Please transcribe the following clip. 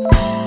you